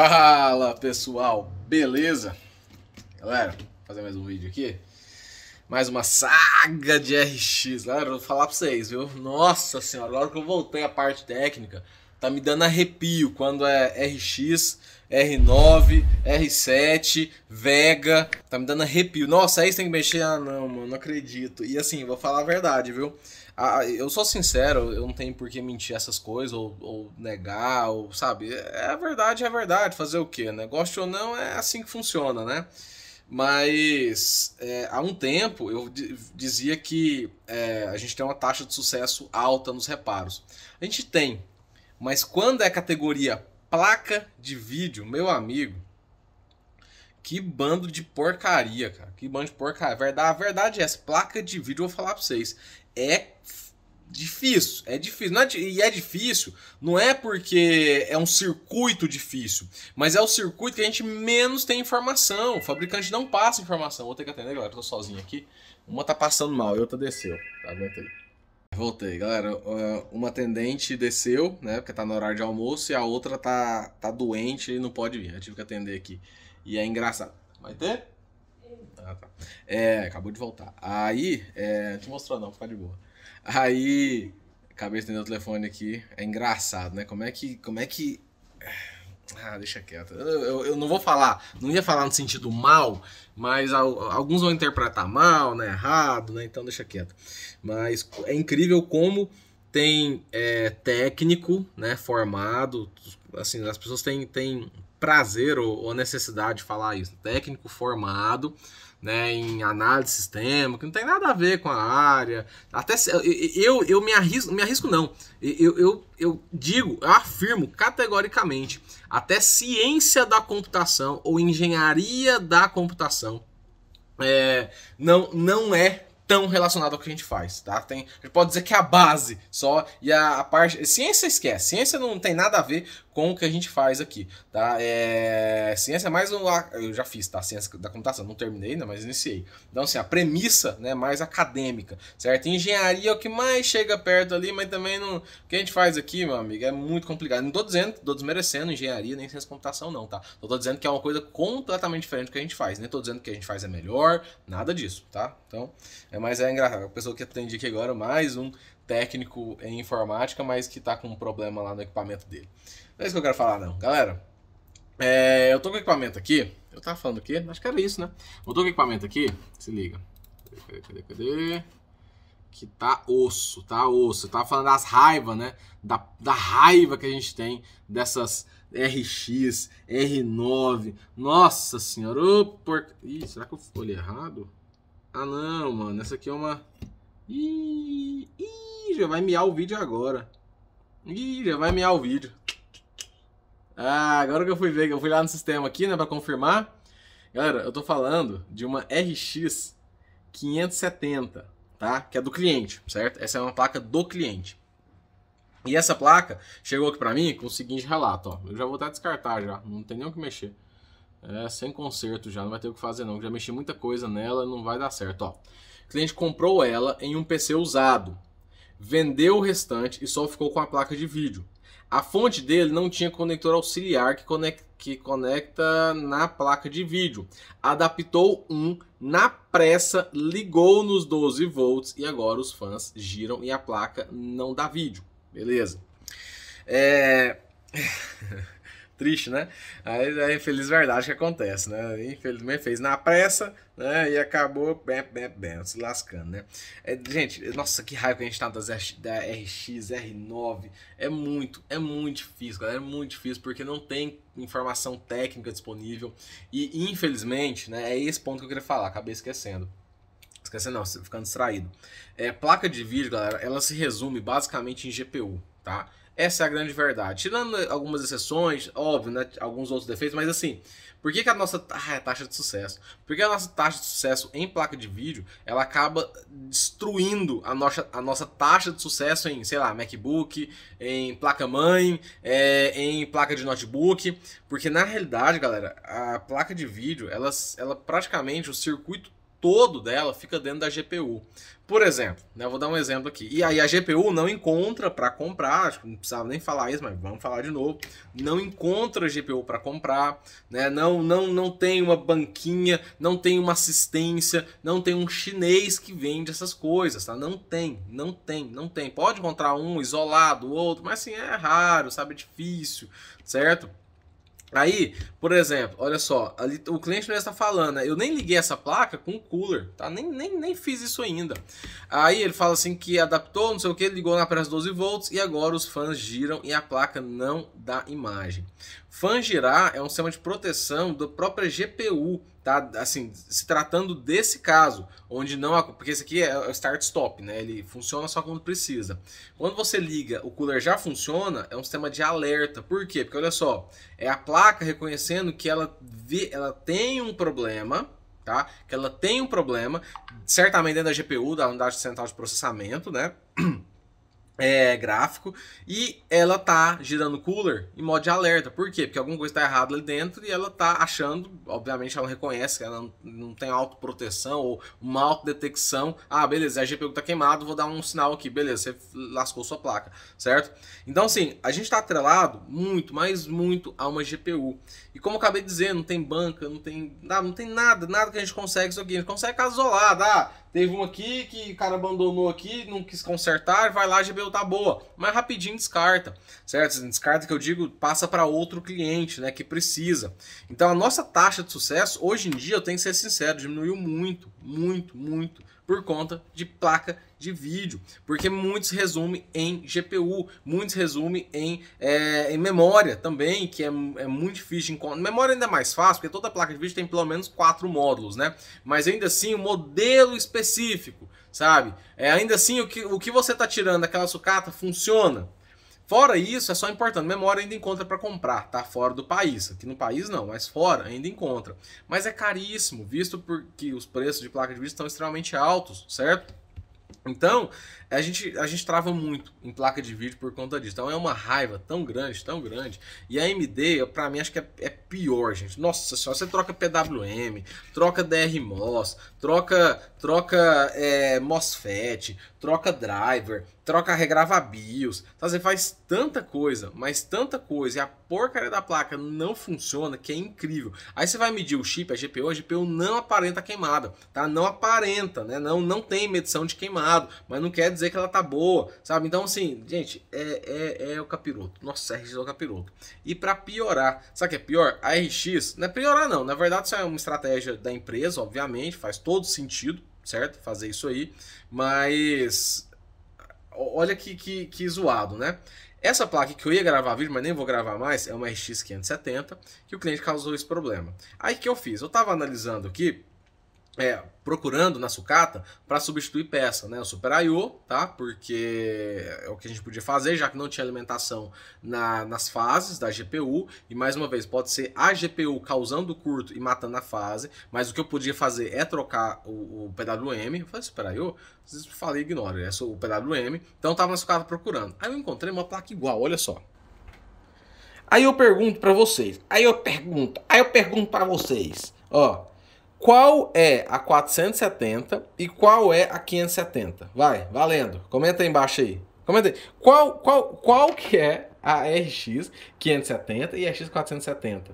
Fala pessoal, beleza? Galera, vou fazer mais um vídeo aqui. Mais uma saga de RX, galera. Vou falar pra vocês, viu? Nossa senhora, agora que eu voltei à parte técnica, tá me dando arrepio quando é RX, R9, R7, Vega, tá me dando arrepio. Nossa, aí você tem que mexer? Ah, não, mano, não acredito. E assim, vou falar a verdade, viu? Ah, eu sou sincero, eu não tenho por que mentir essas coisas, ou, ou negar, ou sabe? É a verdade, é a verdade. Fazer o quê? Negócio ou não, é assim que funciona, né? Mas é, há um tempo eu dizia que é, a gente tem uma taxa de sucesso alta nos reparos. A gente tem, mas quando é categoria placa de vídeo, meu amigo, que bando de porcaria, cara. Que bando de porcaria. Verdade, a verdade é essa. Placa de vídeo, eu vou falar pra vocês. É difícil. É difícil. Não é, e é difícil, não é porque é um circuito difícil, mas é o circuito que a gente menos tem informação. O fabricante não passa informação. Vou ter que atender, galera. Eu tô sozinho aqui. Uma tá passando mal e outra desceu. Tá, aguenta aí. Voltei, galera. Uma atendente desceu, né? Porque tá no horário de almoço, e a outra tá, tá doente e não pode vir. Eu tive que atender aqui. E é engraçado. Vai ter? Ah, tá. É, acabou de voltar. Aí, é, não te mostrou não, fica de boa. Aí, acabei de atender o telefone aqui. É engraçado, né? Como é que. Como é que. Ah, deixa quieto. Eu, eu, eu, não vou falar, não ia falar no sentido mal, mas alguns vão interpretar mal, né? Errado, né? Então deixa quieto. Mas é incrível como tem é, técnico, né? Formado, assim, as pessoas têm, têm prazer ou, ou necessidade de falar isso. Técnico formado, né, em análise sistêmica, não tem nada a ver com a área. Até eu, eu me arrisco, me arrisco não. Eu, eu, eu digo, eu afirmo categoricamente, até ciência da computação ou engenharia da computação é, não, não é tão relacionado ao que a gente faz, tá? Tem, a gente pode dizer que é a base só e a, a, parte ciência esquece. Ciência não tem nada a ver com o que a gente faz aqui, tá? É, ciência é mais um eu já fiz, tá? Ciência da computação, não terminei, né, mas iniciei. Então assim, a premissa, né, mais acadêmica, certo? Engenharia é o que mais chega perto ali, mas também não, o que a gente faz aqui, meu amigo, é muito complicado. Não tô dizendo, tô desmerecendo engenharia nem ciência da computação não, tá? Eu tô dizendo que é uma coisa completamente diferente do que a gente faz, nem tô dizendo que a gente faz é melhor, nada disso, tá? Então, é é, mas é engraçado. A pessoa que atende aqui agora, mais um técnico em informática, mas que tá com um problema lá no equipamento dele. Não é isso que eu quero falar, não. Galera, é, eu tô com o equipamento aqui. Eu tava falando aqui, acho que era isso, né? Eu tô com o equipamento aqui, se liga. Cadê, cadê, cadê? Que tá osso, tá osso. Eu tava falando das raivas, né? Da, da raiva que a gente tem dessas RX, R9. Nossa senhora, ô por... Ih, será que eu olhei errado? Ah não, mano, essa aqui é uma... Ih, ih, já vai miar o vídeo agora. Ih, já vai miar o vídeo. Ah, agora que eu fui ver, eu fui lá no sistema aqui, né, pra confirmar. Galera, eu tô falando de uma RX 570, tá? Que é do cliente, certo? Essa é uma placa do cliente. E essa placa chegou aqui pra mim com o seguinte relato, ó. Eu já vou até descartar já, não tem nem o que mexer. É, sem conserto já, não vai ter o que fazer não. Já mexi muita coisa nela, não vai dar certo. Ó. O cliente comprou ela em um PC usado, vendeu o restante e só ficou com a placa de vídeo. A fonte dele não tinha conector auxiliar que conecta, que conecta na placa de vídeo. Adaptou um na pressa, ligou nos 12 volts e agora os fãs giram e a placa não dá vídeo. Beleza? É... Triste, né? Aí é infeliz verdade que acontece, né? Infelizmente fez na pressa, né? E acabou bem, bem, bem, se lascando, né? É, gente, nossa, que raiva que a gente tá das da RX, R9. É muito, é muito difícil, galera. É muito difícil porque não tem informação técnica disponível. E infelizmente, né? É esse ponto que eu queria falar, acabei esquecendo. Esquecendo não, ficando distraído. É, placa de vídeo, galera, ela se resume basicamente em GPU, tá? Essa é a grande verdade. Tirando algumas exceções, óbvio, né? Alguns outros defeitos, mas assim, por que, que a nossa ah, é taxa de sucesso? Porque a nossa taxa de sucesso em placa de vídeo ela acaba destruindo a nossa, a nossa taxa de sucesso em, sei lá, MacBook, em placa-mãe, é, em placa de notebook. Porque na realidade, galera, a placa de vídeo, ela, ela praticamente, o circuito todo dela fica dentro da GPU. Por exemplo, né, eu vou dar um exemplo aqui. E aí a GPU não encontra para comprar, acho que não precisava nem falar isso, mas vamos falar de novo. Não encontra GPU para comprar, né? Não, não, não tem uma banquinha, não tem uma assistência, não tem um chinês que vende essas coisas, tá? Não tem, não tem, não tem. Pode encontrar um isolado, outro, mas assim é raro, sabe, é difícil, certo? Aí, por exemplo, olha só, ali, o cliente não está falando, né? eu nem liguei essa placa com o cooler, tá? Nem, nem, nem fiz isso ainda. Aí ele fala assim que adaptou, não sei o que, ligou na pressa 12 volts e agora os fãs giram e a placa não dá imagem. Fan girar é um sistema de proteção da própria GPU, tá? Assim, se tratando desse caso, onde não, porque esse aqui é o start stop, né? Ele funciona só quando precisa. Quando você liga, o cooler já funciona, é um sistema de alerta. Por quê? Porque olha só, é a placa reconhecendo que ela vê, ela tem um problema, tá? Que ela tem um problema, certamente dentro da GPU, da unidade central de processamento, né? é, gráfico e ela tá girando cooler em modo de alerta. Por quê? Porque alguma coisa está errada ali dentro e ela tá achando, obviamente ela reconhece que ela não, tem autoproteção ou uma autodetecção. Ah, beleza, a GPU tá queimado, vou dar um sinal aqui. Beleza, você lascou sua placa, certo? Então, assim, a gente está atrelado muito, mas muito a uma GPU. E como eu acabei de dizer, não tem banca, não tem, não, não tem nada, nada que a gente consegue isso aqui. A gente consegue caso isolado, ah, Teve um aqui que o cara abandonou aqui, não quis consertar, vai lá, a Tá boa. Mas rapidinho descarta, certo? Descarta que eu digo, passa para outro cliente, né, que precisa. Então a nossa taxa de sucesso, hoje em dia, eu tenho que ser sincero, diminuiu muito, muito, muito por conta de placa de vídeo, porque muitos resumem em GPU, muitos resumem em, é, em memória também, que é, é muito difícil de encontrar. Memória ainda é mais fácil, porque toda placa de vídeo tem pelo menos quatro módulos, né? Mas ainda assim, o modelo específico, sabe? É, ainda assim, o que, o que você está tirando daquela sucata funciona. Fora isso, é só importante, memória ainda encontra para comprar, tá? Fora do país. Aqui no país não, mas fora ainda encontra. Mas é caríssimo, visto porque os preços de placa de vídeo estão extremamente altos, certo? Então, a gente, a gente trava muito em placa de vídeo por conta disso. Então é uma raiva tão grande, tão grande. E a AMD, para mim, acho que é, é, pior, gente. Nossa senhora, você troca PWM, troca DRMOS, troca, troca é, MOSFET, troca driver, troca regrava BIOS. Então, você faz tanta coisa, mas tanta coisa, e a porcaria da placa não funciona, que é incrível. Aí você vai medir o chip, a GPU, a GPU não aparenta queimada, tá? Não aparenta, né? Não, não tem medição de queimado, mas não quer dizer que ela tá boa, sabe? Então, assim, gente, é, é, é o capiroto. Nossa, RX é o capiroto. E para piorar, sabe o que é pior? A RX, não é piorar não, na verdade isso é uma estratégia da empresa, obviamente, faz todo sentido, certo? Fazer isso aí, mas olha que, que, que zoado, né? Essa placa que eu ia gravar vídeo, mas nem vou gravar mais, é uma RX 570, que o cliente causou esse problema. Aí que eu fiz? Eu tava analisando aqui é, procurando na sucata para substituir peça, né? O Super I.O., tá? Porque é o que a gente podia fazer, já que não tinha alimentação na, nas fases da GPU. E mais uma vez, pode ser a GPU causando curto e matando a fase, mas o que eu podia fazer é trocar o, o PWM. Eu falei, Super I.O.? Vocês falei, ignora, é o PWM. Então eu tava na sucata procurando. Aí eu encontrei uma placa igual, olha só. Aí eu pergunto para vocês, aí eu pergunto, aí eu pergunto para vocês, ó, qual é a 470 e qual é a 570? Vai, valendo. Comenta aí embaixo aí. Comenta aí. Qual, qual, qual que é a RX 570 e a RX 470?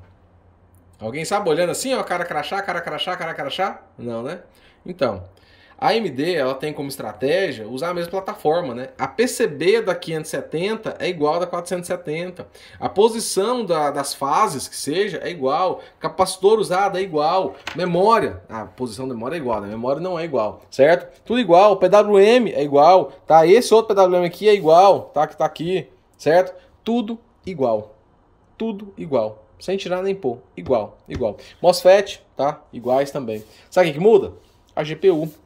Alguém sabe olhando assim, ó, cara crachá, cara crachá, cara crachá? Não, né? Então, a AMD ela tem como estratégia usar a mesma plataforma, né? A PCB da 570 é igual à da 470. A posição da, das fases, que seja, é igual. Capacitor usado é igual. Memória, a posição da memória é igual, né? A memória não é igual, certo? Tudo igual. O PWM é igual, tá? Esse outro PWM aqui é igual, tá? Que tá aqui, certo? Tudo igual. Tudo igual. Sem tirar nem pôr. Igual, igual. MOSFET, tá? Iguais também. Sabe o que muda? A GPU.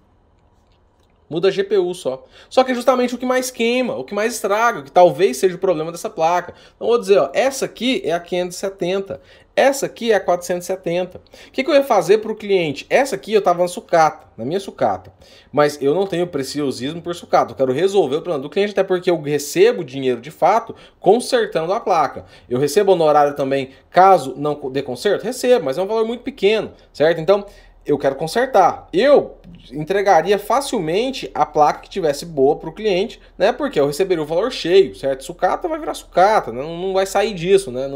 Muda a GPU só. Só que é justamente o que mais queima, o que mais estraga, que talvez seja o problema dessa placa. Então vou dizer, ó, essa aqui é a 570, essa aqui é a 470. O que, que eu ia fazer para o cliente? Essa aqui eu estava na sucata, na minha sucata. Mas eu não tenho preciosismo por sucata. Eu quero resolver o problema do cliente, até porque eu recebo dinheiro de fato consertando a placa. Eu recebo honorário também, caso não dê conserto? Recebo, mas é um valor muito pequeno, certo? Então, eu quero consertar. Eu entregaria facilmente a placa que tivesse boa para o cliente, né? Porque eu receberia o valor cheio, certo? Sucata vai virar sucata, né? não, vai sair disso, né?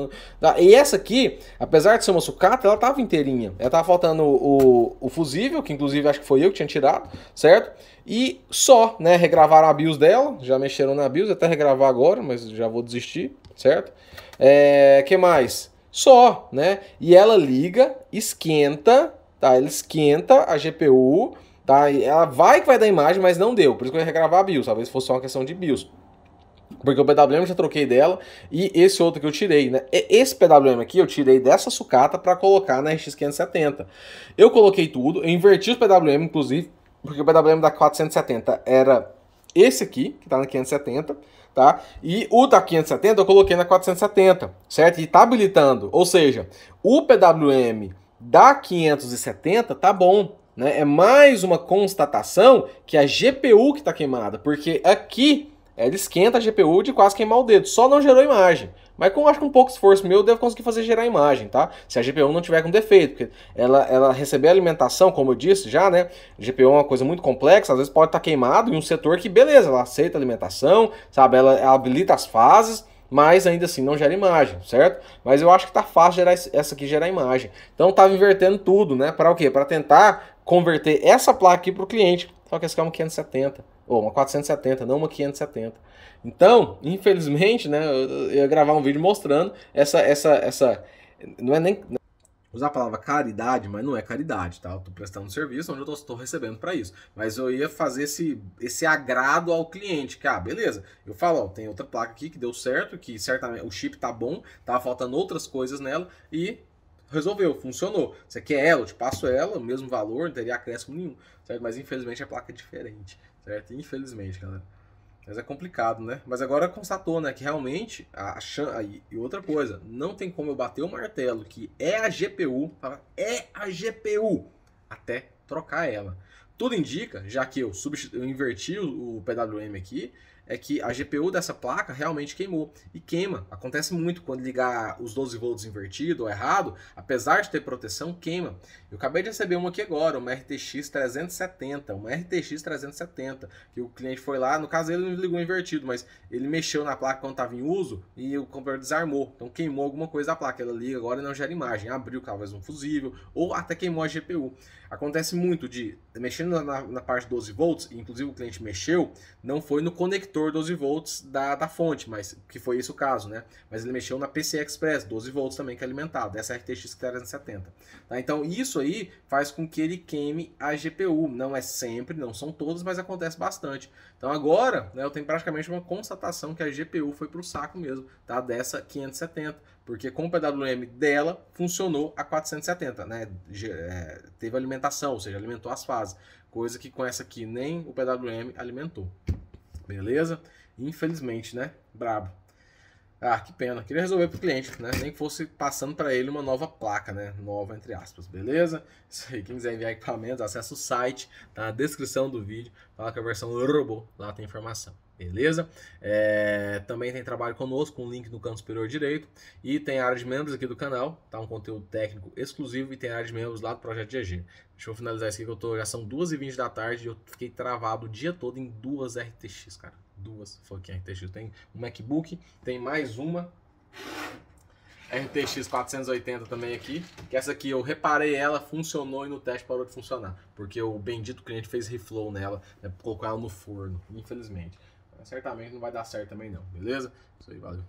E essa aqui, apesar de ser uma sucata, ela tava inteirinha. Ela tava faltando o, o, fusível, que inclusive acho que foi eu que tinha tirado, certo? E só, né? Regravaram a BIOS dela, já mexeram na BIOS, até regravar agora, mas já vou desistir, certo? É, que mais? Só, né? E ela liga, esquenta, tá? Ela esquenta a GPU, tá? Ela vai que vai dar imagem, mas não deu. Por isso que eu ia regravar a BIOS, talvez fosse só uma questão de BIOS. Porque o PWM já troquei dela e esse outro que eu tirei, né? Esse PWM aqui eu tirei dessa sucata para colocar na RX570. Eu coloquei tudo, eu inverti os PWM, inclusive, porque o PWM da 470 era esse aqui, que tá na 570, tá? E o da 570 eu coloquei na 470, certo? E tá habilitando, ou seja, o PWM da 570 tá bom, né? É mais uma constatação que a GPU que está queimada, porque aqui ela esquenta a GPU de quase queimar o dedo, só não gerou imagem. Mas com acho que um pouco de esforço meu, eu devo conseguir fazer gerar imagem, tá? Se a GPU não tiver com defeito, porque ela, ela receber alimentação, como eu disse já, né? GPU é uma coisa muito complexa, às vezes pode estar tá queimado em um setor que, beleza, ela aceita alimentação, sabe? Ela, ela habilita as fases, mas ainda assim não gera imagem, certo? Mas eu acho que tá fácil gerar essa aqui gerar imagem. Então tava invertendo tudo, né? Para o quê? Para tentar converter essa placa aqui para o cliente. Só que essa aqui é uma 570, ou uma 470, não uma 570. Então, infelizmente, né, eu ia gravar um vídeo mostrando essa essa essa não é nem usar a palavra caridade, mas não é caridade, tá? Eu tô prestando um serviço onde eu estou recebendo para isso. Mas eu ia fazer esse, esse agrado ao cliente, que, ah, beleza. Eu falo, ó, tem outra placa aqui que deu certo, que certamente o chip tá bom, tava faltando outras coisas nela e resolveu, funcionou. Você quer ela, eu te passo ela, o mesmo valor, não teria acréscimo nenhum, certo? Mas infelizmente a placa é diferente, certo? Infelizmente, galera. Mas é complicado, né? Mas agora constatou, né, que realmente a, a e outra coisa, não tem como eu bater o martelo que é a GPU, é a GPU até trocar ela. Tudo indica, já que eu, eu inverti o PWM aqui, é que a GPU dessa placa realmente queimou. E queima. Acontece muito quando ligar os 12 volts invertido ou errado, apesar de ter proteção, queima. Eu acabei de receber uma aqui agora, uma RTX 370, uma RTX 370, que o cliente foi lá, no caso ele não ligou invertido, mas ele mexeu na placa quando estava em uso e o computador desarmou. Então queimou alguma coisa da placa. Ela liga agora e não gera imagem. Abriu talvez um fusível ou até queimou a GPU. Acontece muito de mexendo na, na parte 12 volts, inclusive o cliente mexeu, não foi no conector 12 volts da, da fonte, mas que foi esse o caso, né? Mas ele mexeu na PCI Express 12 volts também que é alimentado, dessa RTX 370. Tá? Então isso aí faz com que ele queime a GPU. Não é sempre, não são todas, mas acontece bastante. Então agora, né, eu tenho praticamente uma constatação que a GPU foi para o saco mesmo, tá? Dessa 570, porque com o PWM dela funcionou a 470, né? É, teve alimentação, ou seja, alimentou as fases, coisa que com essa aqui nem o PWM alimentou. Beleza? Infelizmente, né? Brabo. Ah, que pena. Queria resolver para o cliente, né? Nem que fosse passando para ele uma nova placa, né? Nova, entre aspas, beleza? Isso aí, quem quiser enviar equipamentos, acessa o site, tá na descrição do vídeo. Fala que a versão robô, lá tem informação, beleza? É, também tem trabalho conosco, um link no canto superior direito. E tem área de membros aqui do canal, tá? Um conteúdo técnico exclusivo e tem área de membros lá do Projeto GG. Deixa eu finalizar isso aqui que eu tô, já são 2h20 da tarde e eu fiquei travado o dia todo em duas RTX, cara duas fucking RTX. Tem um MacBook, tem mais uma RTX 480 também aqui, que essa aqui eu reparei ela, funcionou e no teste parou de funcionar, porque o bendito cliente fez reflow nela, né, colocou ela no forno, infelizmente. Certamente não vai dar certo também não, beleza? Isso aí, valeu.